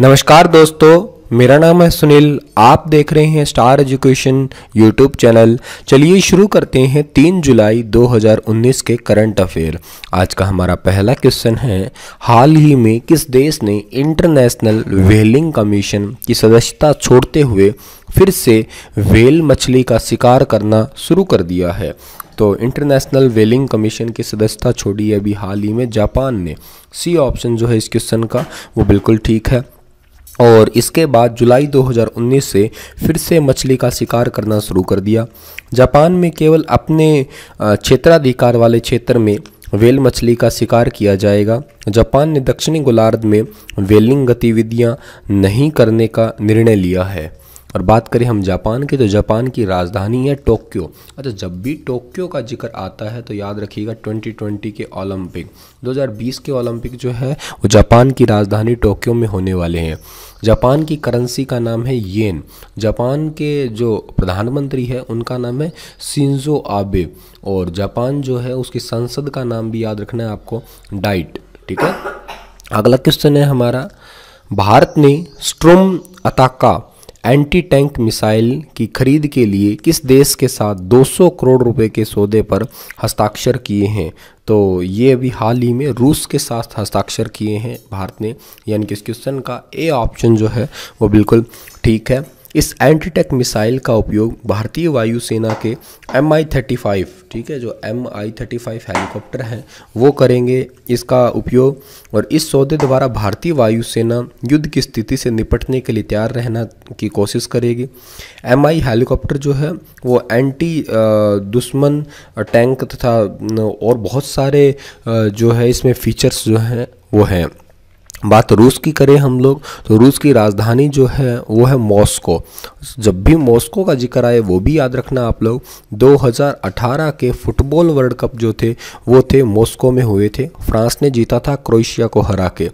नमस्कार दोस्तों, मेरा नाम है सुनील। आप देख रहे हैं स्टार एजुकेशन यूट्यूब चैनल। चलिए शुरू करते हैं तीन जुलाई 2019 के करंट अफेयर। आज का हमारा पहला क्वेश्चन है, हाल ही में किस देश ने इंटरनेशनल व्हेलिंग कमीशन की सदस्यता छोड़ते हुए फिर से व्हेल मछली का शिकार करना शुरू कर दिया है? तो इंटरनेशनल वेलिंग कमीशन की सदस्यता छोड़ी है अभी हाल ही में जापान ने। सी ऑप्शन जो है इस क्वेश्चन का, वो बिल्कुल ठीक है। और इसके बाद जुलाई 2019 से फिर से मछली का शिकार करना शुरू कर दिया। जापान में केवल अपने क्षेत्राधिकार वाले क्षेत्र में वेल मछली का शिकार किया जाएगा। जापान ने दक्षिणी गोलार्ध में वेलिंग गतिविधियाँ नहीं करने का निर्णय लिया है। और बात करें हम जापान की तो जापान की राजधानी है टोक्यो। अच्छा जब भी टोक्यो का ज़िक्र आता है तो याद रखिएगा 2020 के ओलंपिक। 2020 के ओलंपिक जो है, वो जापान की राजधानी टोक्यो में होने वाले हैं। जापान की करेंसी का नाम है येन। जापान के जो प्रधानमंत्री है, उनका नाम है सिंजो आबे। और जापान जो है, उसकी संसद का नाम भी याद रखना है आपको, डाइट। ठीक है? अगला क्वेश्चन है हमारा, भारत ने Sturm Ataka anti tank missile की खरीद के लिए किस देश के साथ 200 करोड़ रुपए के सौदे पर हस्ताक्षर किए हैं? तो ये अभी हाल ही में रूस के साथ हस्ताक्षर किए हैं, भारत ने। यानी कि इस क्वेश्चन का ए ऑप्शन जो है, वो बिल्कुल ठीक है। इस एंटी एंटीटेक मिसाइल का उपयोग भारतीय वायुसेना के एम आई थर्टी फाइव ठीक है, जो M I thirty five helicopter हैं, वो करेंगे। इसका उपयोग और इस सौदे द्वारा भारतीय वायुसेना युद्ध की स्थिति से निपटने के लिए तैयार रहना की कोशिश करेगी। एम आई हेलीकॉप्टर जो है, वो एंटी दुश्मन टैंक तथा और बहुत सारे जो है, इसमें फीचर्स जो हैं, वो हैं। बात रूस की करें हम लोग तो रूस की राजधानी जो है, वो है मॉस्को। जब भी मॉस्को का ज़िक्र आए, वो भी याद रखना आप लोग 2018 के फुटबॉल वर्ल्ड कप जो थे, वो थे मॉस्को में हुए थे। फ्रांस ने जीता था, क्रोएशिया को हरा के।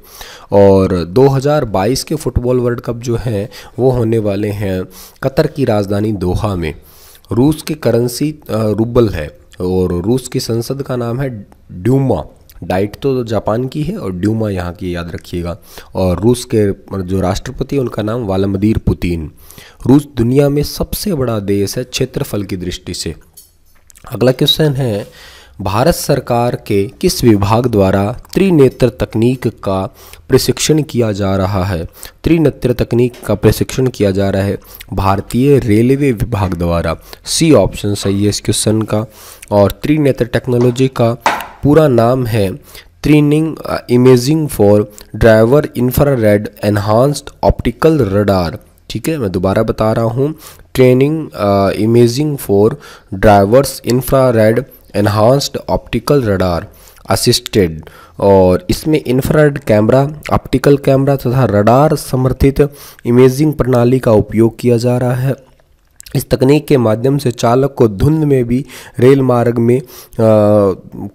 और 2022 के फुटबॉल वर्ल्ड कप जो हैं, वो होने वाले हैं कतर की राजधानी दोहा में। रूस की करेंसी रूबल है, और रूस की संसद का नाम है ड्यूमा। डाइट तो जापान की है और ड्यूमा यहाँ की याद रखिएगा। और रूस के जो राष्ट्रपति उनका नाम वालमदीर पुतिन। रूस दुनिया में सबसे बड़ा देश है क्षेत्रफल की दृष्टि से। अगला क्वेश्चन है, भारत सरकार के किस विभाग द्वारा त्रिनेत्र तकनीक का प्रशिक्षण किया जा रहा है? त्रिनेत्र तकनीक का प्रशिक्षण किया जा रहा है भारतीय रेलवे विभाग द्वारा। सी ऑप्शन सही है इस क्वेश्चन का। और त्रिनेत्र टेक्नोलॉजी का पूरा नाम है training imaging for driver infrared enhanced optical radar ठीक है, मैं दोबारा बता रहा हूँ। Training imaging for drivers infrared enhanced optical radar assisted और इसमें इंफ्रारेड कैमरा ऑप्टिकल कैमरा तथा रडार समर्थित इमेजिंग प्रणाली का उपयोग किया जा रहा है। इस तकनीक के माध्यम से चालक को धुंध में भी रेल मार्ग में आ,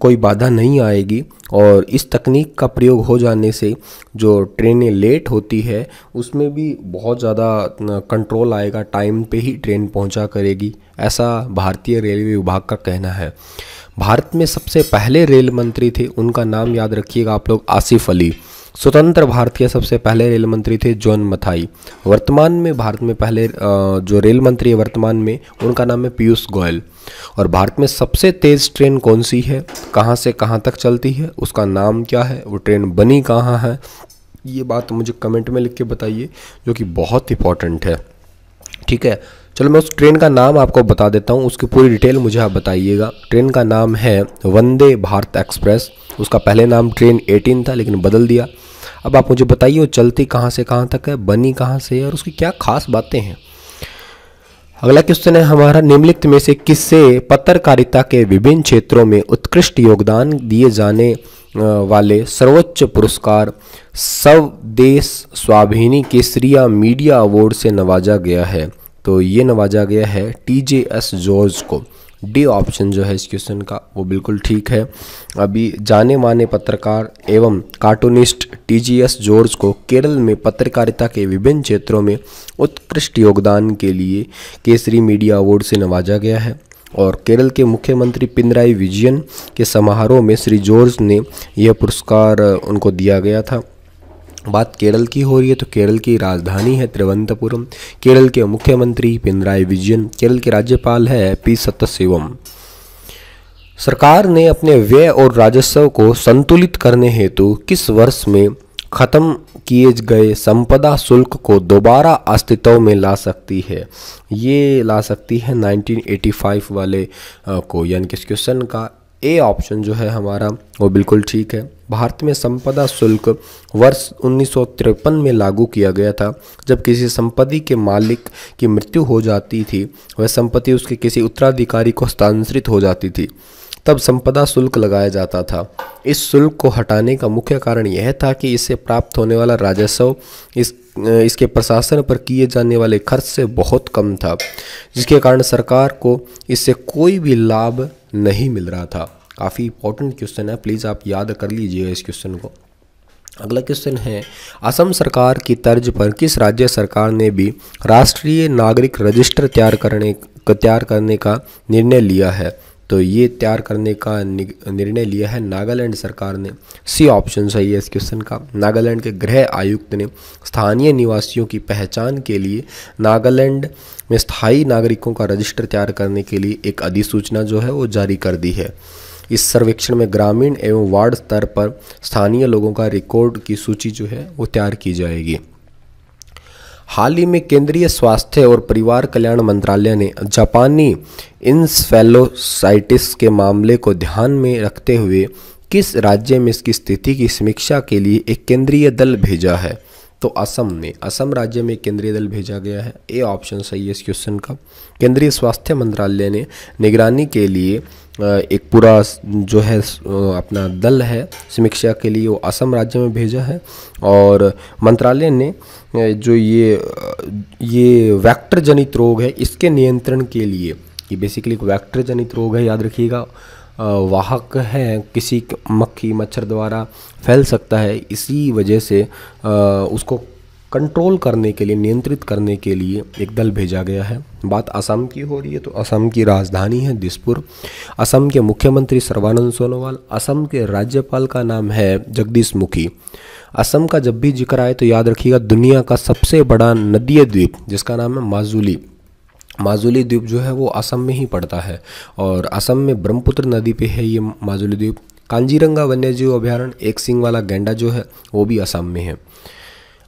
कोई बाधा नहीं आएगी और इस तकनीक का प्रयोग हो जाने से जो ट्रेनें लेट होती है उसमें भी बहुत ज़्यादा कंट्रोल आएगा टाइम पे ही ट्रेन पहुँचा करेगी ऐसा भारतीय रेलवे विभाग का कहना है। भारत में सबसे पहले रेल मंत्री थे उनका नाम याद रखिएगा आप लोग आसिफ अली। स्वतंत्र भारत के सबसे पहले रेल मंत्री थे जॉन मथाई। वर्तमान में भारत में पहले जो रेल मंत्री है वर्तमान में, उनका नाम है पीयूष गोयल। और भारत में सबसे तेज़ ट्रेन कौन सी है? कहाँ से कहाँ तक चलती है? उसका नाम क्या है? वो ट्रेन बनी कहाँ है? ये बात मुझे कमेंट में लिख के बताइए, जो कि बहुत इंपॉर्टेंट है। ठीक है, चलो मैं उस ट्रेन का नाम आपको बता देता हूँ, उसकी पूरी डिटेल मुझे आप बताइएगा। ट्रेन का नाम है वंदे भारत एक्सप्रेस। उसका पहले नाम ट्रेन 18 था, लेकिन बदल दिया। अब आप मुझे बताइए, वो चलती कहाँ से, कहाँ तक है, बनी कहाँ से है, और उसकी क्या खास बातें हैं? अगला क्वेश्चन है, हमारा निम्नलिखित में से किससे पत्रकारिता के विभिन्न क्षेत्रों में उत्कृष्ट योगदान दिए जाने वाले सर्वोच्च पुरस्कार स्वदेश स्वाभिनी केसरिया मीडिया अवार्ड से नवाजा गया है? तो ये नवाजा गया है टी जे एस जॉर्ज को। डी ऑप्शन जो है इस क्वेश्चन का, वो बिल्कुल ठीक है। अभी जाने माने पत्रकार एवं cartoonist T G S George को केरल में पत्रकारिता के विभिन्न क्षेत्रों में उत्कृष्ट योगदान के लिए केसरी मीडिया अवार्ड से नवाजा गया है और केरल के मुख्यमंत्री पिनराई विजयन के समारोह में श्री जॉर्ज ने यह पुरस्कार उनको दिया गया था। बात केरल की हो रही है तो केरल की राजधानी है त्रिवंतपुरम केरल के मुख्यमंत्री पिनराई विजयन, केरल के राज्यपाल है पी सत्यशिवम सरकार ने अपने व्यय और राजस्व को संतुलित करने हेतु किस वर्ष में खत्म किए गए संपदा शुल्क को दोबारा अस्तित्व में ला सकती है? ये ला सकती है 1985 वाले को, यानी कि इस क्वेश्चन का ए ऑप्शन जो है हमारा, वो बिल्कुल ठीक है। भारत में संपदा शुल्क वर्ष उन्नीस सौ तिरपन में लागू किया गया था। जब किसी संपत्ति के मालिक की मृत्यु हो जाती थी, वह संपत्ति उसके किसी उत्तराधिकारी को हस्तांतरित हो जाती थी। तब संपदा शुल्क लगाया जाता था। इस शुल्क को हटाने का मुख्य कारण यह था कि इससे प्राप्त होने वाला राजस्व इस, इसके प्रशासन पर किए जाने वाले खर्च से बहुत कम था, जिसके कारण सरकार को इससे कोई भी लाभ नहीं मिल रहा था। काफ़ी इंपॉर्टेंट क्वेश्चन है। प्लीज़ आप याद कर लीजिएगा इस क्वेश्चन को। अगला क्वेश्चन है, असम सरकार की तर्ज पर किस राज्य सरकार ने भी राष्ट्रीय नागरिक रजिस्टर तैयार करने तैयार करने का निर्णय लिया है? तो ये तैयार करने का निर्णय लिया है नागालैंड सरकार ने। सी ऑप्शन है इस क्वेश्चन का। नागालैंड के गृह आयुक्त ने स्थानीय निवासियों की पहचान के लिए नागालैंड में स्थायी नागरिकों का रजिस्टर तैयार करने के लिए एक अधिसूचना जो है वो जारी कर दी है। इस सर्वेक्षण में ग्रामीण एवं वार्ड स्तर पर स्थानीय लोगों का रिकॉर्ड की सूची जो है वो तैयार की जाएगी। हाल ही में केंद्रीय स्वास्थ्य और परिवार कल्याण मंत्रालय ने जापानी इंसफेलोसाइटिस के मामले को ध्यान में रखते हुए किस राज्य में इसकी स्थिति की समीक्षा के लिए एक केंद्रीय दल भेजा है? तो असम में असम राज्य में केंद्रीय दल भेजा गया है। ए ऑप्शन सही है इस क्वेश्चन का। केंद्रीय स्वास्थ्य मंत्रालय ने निगरानी के लिए एक पूरा जो है अपना दल है, समीक्षा के लिए वो असम राज्य में भेजा है। और मंत्रालय ने जो ये ये वैक्टर जनित रोग है, इसके नियंत्रण के लिए, ये बेसिकली एक वैक्टर जनित रोग है, याद रखिएगा वाहक है, किसी मक्खी, मच्छर द्वारा फैल सकता है, इसी वजह से उसको कंट्रोल करने के लिए, नियंत्रित करने के लिए एक दल भेजा गया है। बात असम की हो रही है तो असम की राजधानी है दिसपुर। असम के मुख्यमंत्री सर्बानंद सोनोवाल, असम के राज्यपाल का नाम है जगदीश मुखी। असम का जब भी ज़िक्र आए तो याद रखिएगा, दुनिया का सबसे बड़ा नदीय द्वीप, जिसका नाम है माजुली। माजुली द्वीप जो है, वो असम में ही पड़ता है। और असम में ब्रह्मपुत्र नदी पे है ये माजुली द्वीप। कांजीरंगा वन्यजीव अभ्यारण्य, एक सिंह वाला गेंडा जो है, वो भी असम में है।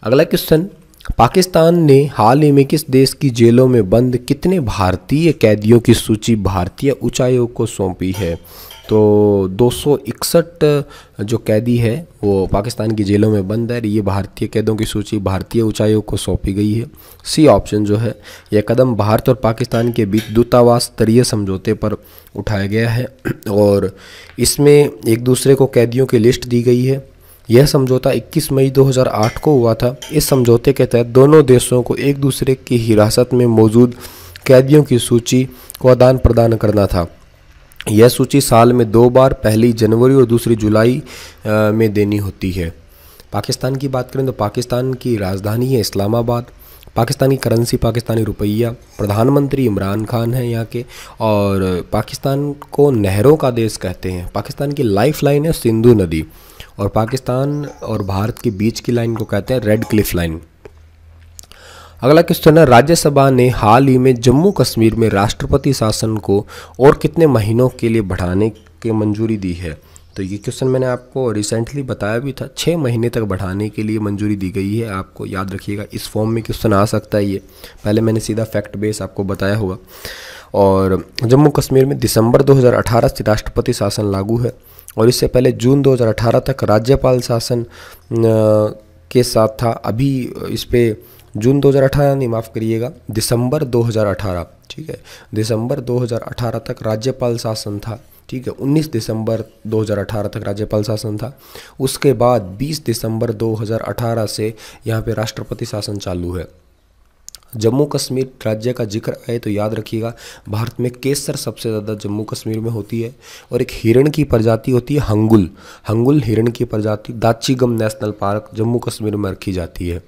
अगला क्वेश्चन पाकिस्तान ने हाल ही में किस देश की जेलों में बंद कितने भारतीय कैदियों की सूची भारतीय उच्चायोग को सौंपी है? तो दो सौ इकसठ जो कैदी है, वो पाकिस्तान की जेलों में बंद है ये भारतीय कैदों की सूची भारतीय उच्चायोग को सौंपी गई है। सी ऑप्शन जो है यह कदम भारत और पाकिस्तान के बीच दूतावास स्तरीय समझौते पर उठाया गया है। और इसमें एक दूसरे को कैदियों की लिस्ट दी गई है। यह समझौता 21 मई 2008 को हुआ था। इस समझौते के तहत दोनों देशों को एक दूसरे की हिरासत में मौजूद कैदियों की सूची को आदान प्रदान करना था। यह सूची साल में दो बार, पहली जनवरी और दूसरी जुलाई में देनी होती है। पाकिस्तान की बात करें तो पाकिस्तान की राजधानी है इस्लामाबाद। पाकिस्तानी करेंसी, पाकिस्तानी रुपया, प्रधानमंत्री इमरान खान हैं यहाँ के, और पाकिस्तान को नहरों का देश कहते हैं। पाकिस्तान की लाइफ लाइन है सिंधु नदी, और पाकिस्तान और भारत के बीच की लाइन को कहते हैं रेड क्लिफ लाइन। अगला क्वेश्चन है, राज्यसभा ने हाल ही में जम्मू कश्मीर में राष्ट्रपति शासन को और कितने महीनों के लिए बढ़ाने की मंजूरी दी है? तो ये क्वेश्चन मैंने आपको रिसेंटली बताया भी था। छः महीने तक बढ़ाने के लिए मंजूरी दी गई है। आपको याद रखिएगा, इस फॉर्म में क्वेश्चन आ सकता है ये। पहले मैंने सीधा फैक्ट बेस आपको बताया होगा। और जम्मू कश्मीर में दिसंबर 2018 से राष्ट्रपति शासन लागू है और इससे पहले जून 2018 तक राज्यपाल शासन के साथ था। अभी इस पर जून 2018 नहीं, माफ़ करिएगा, दिसंबर 2018 ठीक है? दिसंबर 2018 तक राज्यपाल शासन था। ठीक है 19 दिसंबर 2018 तक राज्यपाल शासन था। उसके बाद 20 दिसंबर 2018 से यहाँ पे राष्ट्रपति शासन चालू है। जम्मू कश्मीर राज्य का ज़िक्र आए तो याद रखिएगा, भारत में केसर सबसे ज़्यादा जम्मू कश्मीर में होती है और एक हिरण की प्रजाति होती है हंगुल। हंगुल हिरण की प्रजाति दाचीगम नेशनल पार्क जम्मू कश्मीर में रखी जाती है।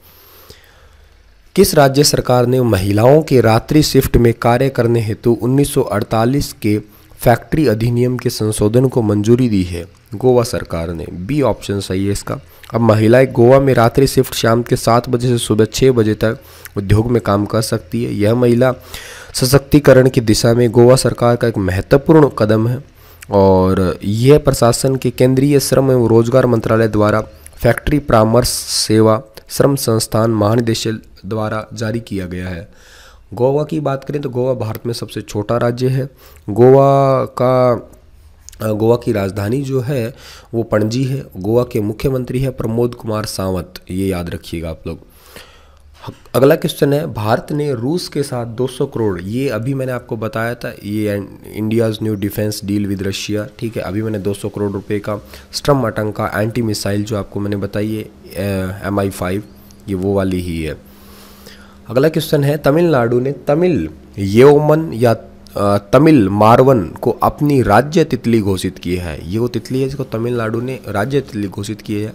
किस राज्य सरकार ने महिलाओं के रात्रि शिफ्ट में कार्य करने हेतु 1948 के फैक्ट्री अधिनियम के संशोधन को मंजूरी दी है। गोवा सरकार ने बी ऑप्शन सही है इसका। अब महिलाएँ गोवा में रात्रि शिफ्ट शाम के सात बजे से सुबह छः बजे तक उद्योग में काम कर सकती है। यह महिला सशक्तिकरण की दिशा में गोवा सरकार का एक महत्वपूर्ण कदम है और यह प्रशासन के केंद्रीय श्रम एवं रोज़गार मंत्रालय द्वारा फैक्ट्री परामर्श सेवा, श्रम संस्थान महानिदेशक द्वारा जारी किया गया है। गोवा की बात करें तो गोवा भारत में सबसे छोटा राज्य है। गोवा का गोवा की राजधानी जो है वो पणजी है। गोवा के मुख्यमंत्री है प्रमोद कुमार सावंत, ये याद रखिएगा आप लोग। अगला क्वेश्चन है, भारत ने रूस के साथ 200 करोड़, ये अभी मैंने आपको बताया था, ये India's new defence deal with Russia, ठीक है, अभी मैंने 200 करोड़ रुपए का स्ट्रम आटंका एंटी मिसाइल जो आपको मैंने बताई है एम आई फाइव, ये वो वाली ही है। अगला क्वेश्चन है, तमिलनाडु ने तमिल योमन या तमिल मारवन को अपनी राज्य तितली घोषित की है। ये वो तितली है जिसको तमिलनाडु ने राज्य तितली घोषित की है।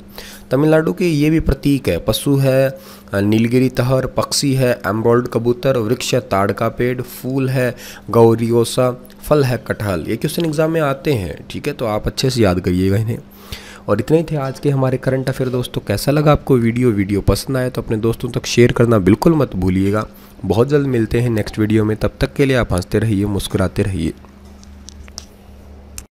तमिलनाडु के ये भी प्रतीक है, पशु है नीलगिरी तहर, पक्षी है एम्ब्रॉयड कबूतर, वृक्ष है, ताड़ का पेड़, फूल है, गौरियोसा, फल है, कटहल। ये क्वेश्चन एग्ज़ाम में आते हैं, ठीक है? तो आप अच्छे से याद करिएगा इन्हें। और इतने ही थे आज के हमारे करंट अफेयर दोस्तों, कैसा लगा आपको वीडियो वीडियो पसंद आया तो अपने दोस्तों तक शेयर करना बिल्कुल मत भूलिएगा। बहुत जल्द मिलते हैं नेक्स्ट वीडियो में। तब तक के लिए आप हँसते रहिए, मुस्कुराते रहिए।